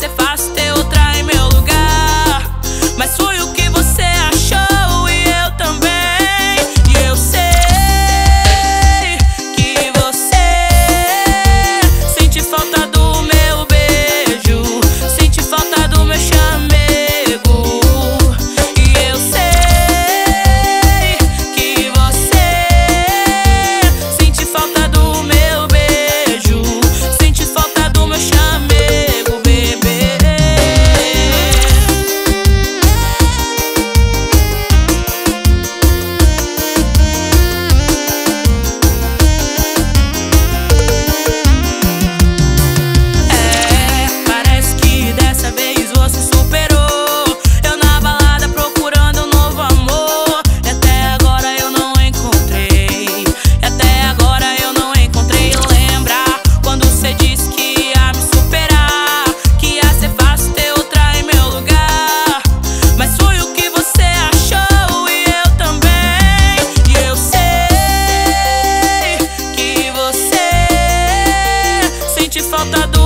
faster, faster. falta do